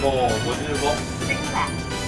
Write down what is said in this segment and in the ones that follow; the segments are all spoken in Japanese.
もう55次はス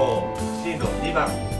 方進路2番。